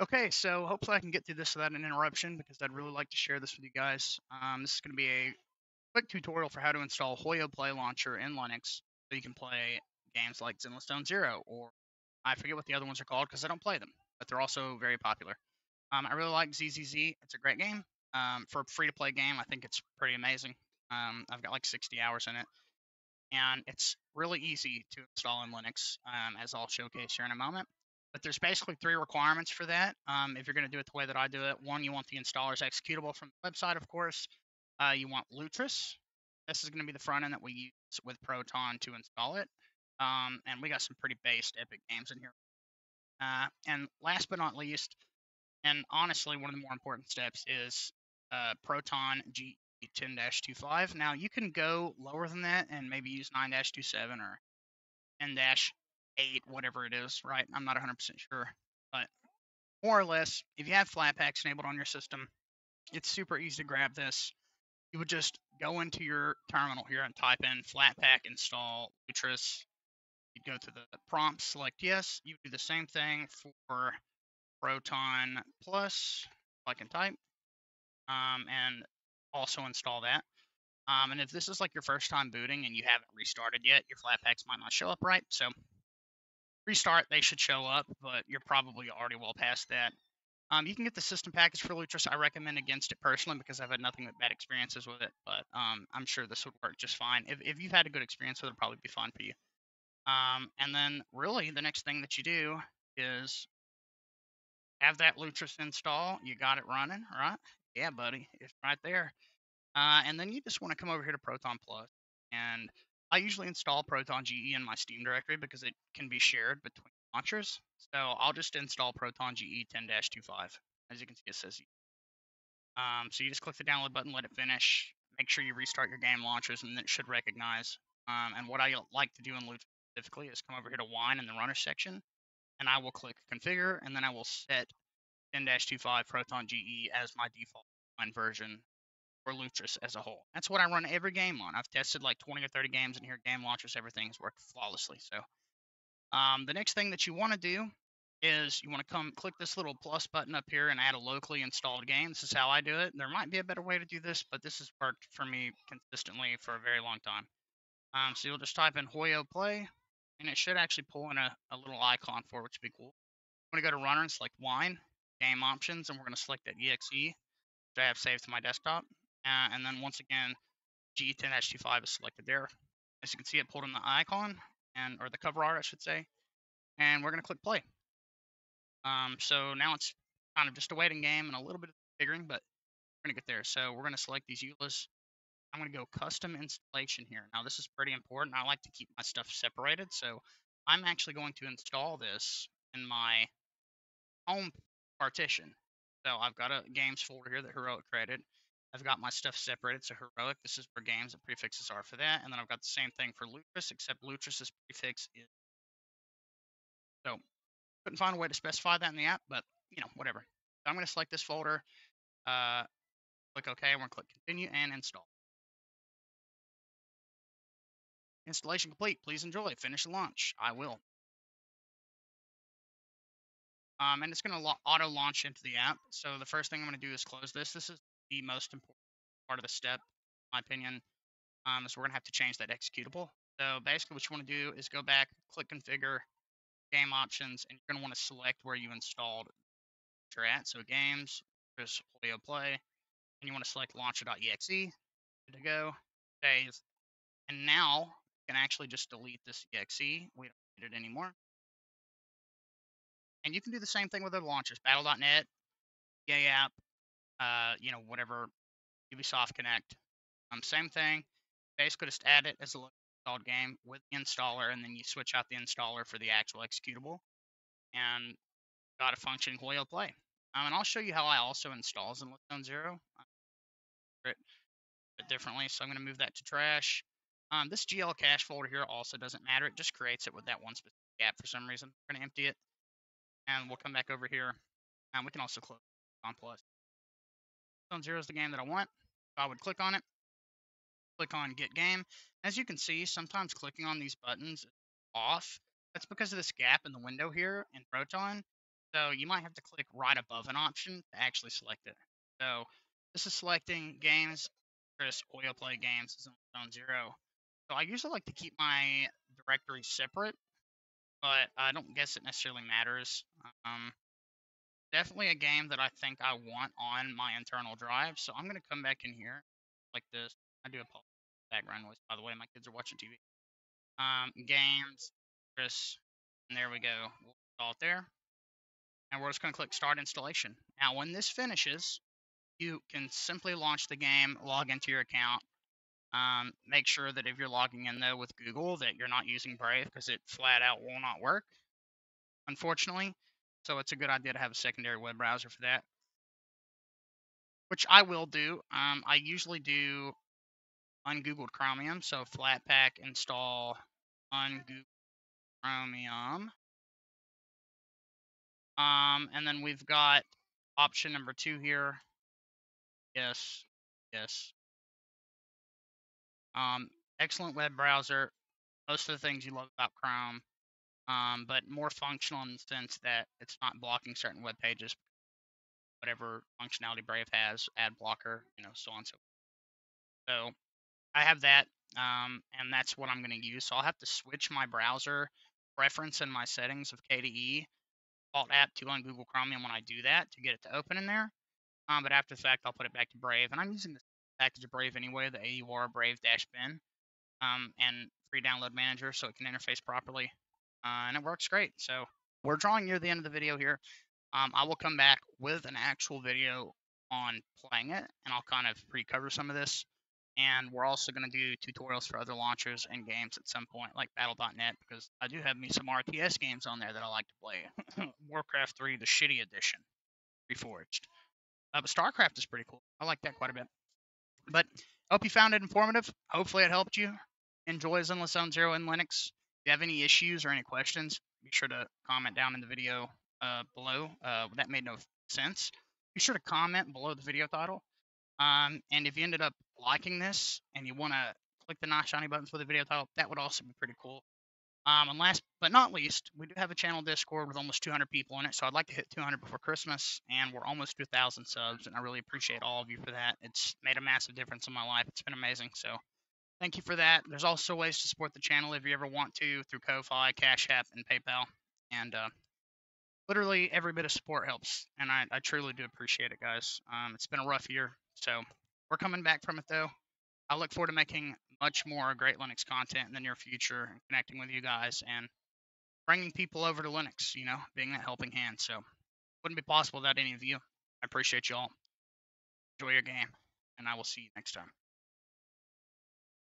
Okay, so hopefully I can get through this without an interruption because I'd really like to share this with you guys. Um, this is going to be a quick tutorial for how to install Hoyo Play Launcher in Linux so you can play games like Zenless Zone Zero or I forget what the other ones are called because I don't play them, but they're also very popular. Um, I really like ZZZ. It's a great game. Um, for a free-to-play game, I think it's pretty amazing. Um, I've got like 60 hours in it, and it's really easy to install in Linux, um, as I'll showcase here in a moment. But there's basically three requirements for that. Um, if you're going to do it the way that I do it, one, you want the installer's executable from the website, of course. Uh, you want Lutris. This is going to be the front end that we use with Proton to install it. Um, and we got some pretty based epic games in here. Uh, and last but not least, and honestly, one of the more important steps is uh, Proton G 10-25. Now you can go lower than that and maybe use 9-27 or 10 eight, whatever it is, right? I'm not 100% sure, but more or less, if you have Flatpaks enabled on your system, it's super easy to grab this. You would just go into your terminal here and type in Flatpak install Lutris. You'd go to the prompt, select yes. You do the same thing for Proton Plus, like and type, um, and also install that. Um, and if this is like your first time booting and you haven't restarted yet, your Flatpaks might not show up right. So restart, they should show up, but you're probably already well past that. Um, you can get the system package for Lutris. I recommend against it personally because I've had nothing but bad experiences with it, but um, I'm sure this would work just fine. If, if you've had a good experience with it, it'll probably be fine for you. Um, and then really the next thing that you do is have that Lutris install. You got it running, right? Yeah, buddy, it's right there. Uh, and then you just want to come over here to Proton Plus and I usually install Proton GE in my Steam directory because it can be shared between launchers. So I'll just install Proton GE 10-25. As you can see, it says. Um, so you just click the download button, let it finish. Make sure you restart your game launchers, and it should recognize. Um, and what I like to do in Loot specifically is come over here to Wine in the runner section, and I will click Configure, and then I will set 10-25 Proton GE as my default Wine version for Lutris as a whole. That's what I run every game on. I've tested like 20 or 30 games in here, game launchers, everything's worked flawlessly. So um, the next thing that you want to do is you want to come click this little plus button up here and add a locally installed game. This is how I do it. There might be a better way to do this, but this has worked for me consistently for a very long time. Um, so you'll just type in Hoyo Play, and it should actually pull in a, a little icon for it, which would be cool. I'm going to go to Runner and select Wine, Game Options, and we're going to select that EXE, which I have saved to my desktop. Uh, and then once again, G10-25 is selected there. As you can see, it pulled in the icon and or the cover art, I should say. And we're going to click play. Um, so now it's kind of just a waiting game and a little bit of figuring, but we're going to get there. So we're going to select these EULAs. I'm going to go custom installation here. Now this is pretty important. I like to keep my stuff separated. So I'm actually going to install this in my home partition. So I've got a games folder here that Heroic created. I've got my stuff separated. So heroic, this is for games. The prefixes are for that. And then I've got the same thing for Lutris, except Lutris's prefix is. So couldn't find a way to specify that in the app, but you know, whatever. So I'm going to select this folder, uh, click OK, I'm going to click continue and install. Installation complete. Please enjoy. Finish the launch. I will. Um, and it's going to auto launch into the app. So the first thing I'm going to do is close this. This is the most important part of the step, in my opinion, um, is we're going to have to change that executable. So basically what you want to do is go back, click configure, game options, and you're going to want to select where you installed you're at. So games, there's Hoyo Play, and you want to select launcher.exe, good to go, save. And now you can actually just delete this exe. We don't need it anymore. And you can do the same thing with other launchers, battle.net, EA app, uh, you know, whatever Ubisoft Connect. Um, same thing. Basically, just add it as a installed game with the installer, and then you switch out the installer for the actual executable, and got a functioning Hoyo Play. Um, and I'll show you how I also install Zenless Zone Zero. It differently, so I'm going to move that to trash. Um, this GL cache folder here also doesn't matter. It just creates it with that one specific app for some reason. We're going to empty it, and we'll come back over here, and we can also close on plus. Zone Zero is the game that I want. I would click on it, click on Get Game. As you can see, sometimes clicking on these buttons off. That's because of this gap in the window here in Proton. So you might have to click right above an option to actually select it. So this is selecting games, Chris Hoyo Play games, is on Zero. So I usually like to keep my directory separate, but I don't guess it necessarily matters. Um, definitely a game that I think I want on my internal drive. So I'm gonna come back in here like this. I do a background noise, by the way. My kids are watching TV. Um, games, Chris, and there we go. We'll install it there. And we're just gonna click start installation. Now, when this finishes, you can simply launch the game, log into your account. Um, make sure that if you're logging in though with Google that you're not using Brave because it flat out will not work, unfortunately. So it's a good idea to have a secondary web browser for that, which I will do. Um, I usually do ungoogled Chromium, so Flatpak install ungoogled Chromium. Um, and then we've got option number two here. Yes, yes. Um, excellent web browser. Most of the things you love about Chrome um, but more functional in the sense that it's not blocking certain web pages, whatever functionality Brave has, ad blocker, you know, so on and so forth. So I have that, um, and that's what I'm going to use. So I'll have to switch my browser preference in my settings of KDE Alt app to ungoogled Chromium when I do that to get it to open in there. Um, but after the fact, I'll put it back to Brave, and I'm using the package of Brave anyway, the AUR Brave Dash Bin, um, and free download manager, so it can interface properly uh, and it works great. So we're drawing near the end of the video here. Um, I will come back with an actual video on playing it, and I'll kind of pre-cover some of this. And we're also going to do tutorials for other launchers and games at some point, like Battle.net, because I do have me some RTS games on there that I like to play. Warcraft 3, the shitty edition, Reforged. Uh, but StarCraft is pretty cool. I like that quite a bit. But hope you found it informative. Hopefully it helped you. Enjoy Zenless Zone Zero in Linux If you have any issues or any questions, be sure to comment down in the video uh, below. Uh, that made no sense. Be sure to comment below the video title. Um, and if you ended up liking this and you want to click the nice shiny buttons for the video title, that would also be pretty cool. Um, and last but not least, we do have a channel Discord with almost 200 people in it, so I'd like to hit 200 before Christmas, and we're almost to 1,000 subs, and I really appreciate all of you for that. It's made a massive difference in my life. It's been amazing. So Thank you for that. There's also ways to support the channel if you ever want to through Ko-Fi, Cash App, and PayPal. And uh, literally every bit of support helps, and I, I truly do appreciate it, guys. Um, it's been a rough year, so we're coming back from it though. I look forward to making much more great Linux content in the near future and connecting with you guys and bringing people over to Linux, you know, being that helping hand. So wouldn't be possible without any of you. I appreciate you all. Enjoy your game, and I will see you next time.